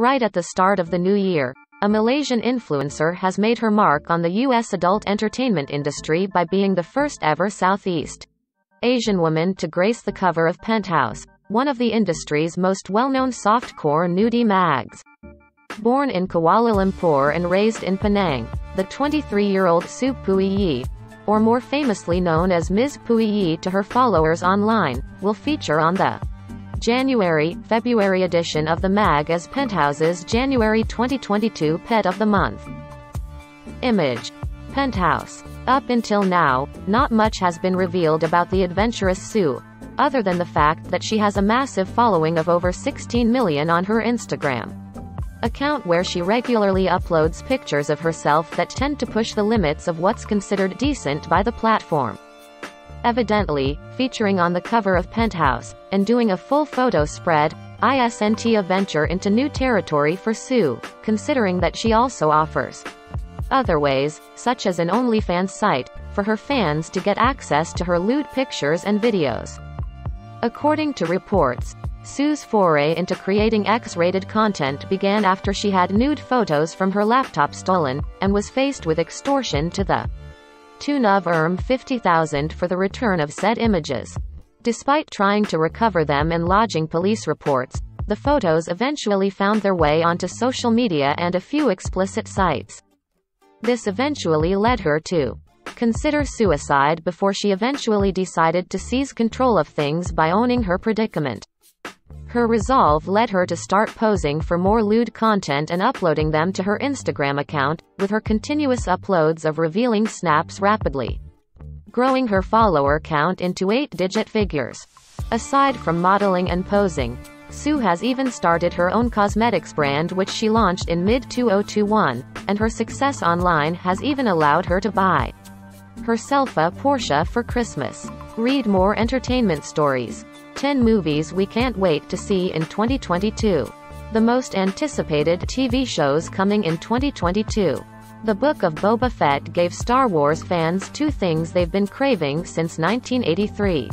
Right at the start of the new year, a Malaysian influencer has made her mark on the U.S. adult entertainment industry by being the first ever Southeast Asian woman to grace the cover of Penthouse, one of the industry's most well-known softcore nudie mags. Born in Kuala Lumpur and raised in Penang, the 23-year-old Sue Puiyi, or more famously known as Ms. Puiyi to her followers online, will feature on the January-February edition of the mag as Penthouse's January 2022 Pet of the Month. Image. Penthouse. Up until now, not much has been revealed about the adventurous Sue, other than the fact that she has a massive following of over 16 million on her Instagram account where she regularly uploads pictures of herself that tend to push the limits of what's considered decent by the platform. Evidently, featuring on the cover of Penthouse, and doing a full photo spread, ISNT a venture into new territory for Sue, considering that she also offers other ways, such as an OnlyFans site, for her fans to get access to her lewd pictures and videos. According to reports, Sue's foray into creating X-rated content began after she had nude photos from her laptop stolen, and was faced with extortion to the tune of Erm 50,000 for the return of said images. Despite trying to recover them and lodging police reports, the photos eventually found their way onto social media and a few explicit sites. This eventually led her to consider suicide before she eventually decided to seize control of things by owning her predicament. Her resolve led her to start posing for more lewd content and uploading them to her Instagram account, with her continuous uploads of revealing snaps rapidly growing her follower count into eight-digit figures. Aside from modeling and posing, Sue has even started her own cosmetics brand which she launched in mid-2021, and her success online has even allowed her to buy herself a Porsche for Christmas. Read more entertainment stories. 10 movies we can't wait to see in 2022. The most anticipated TV shows coming in 2022. The Book of Boba Fett gave Star Wars fans two things they've been craving since 1983.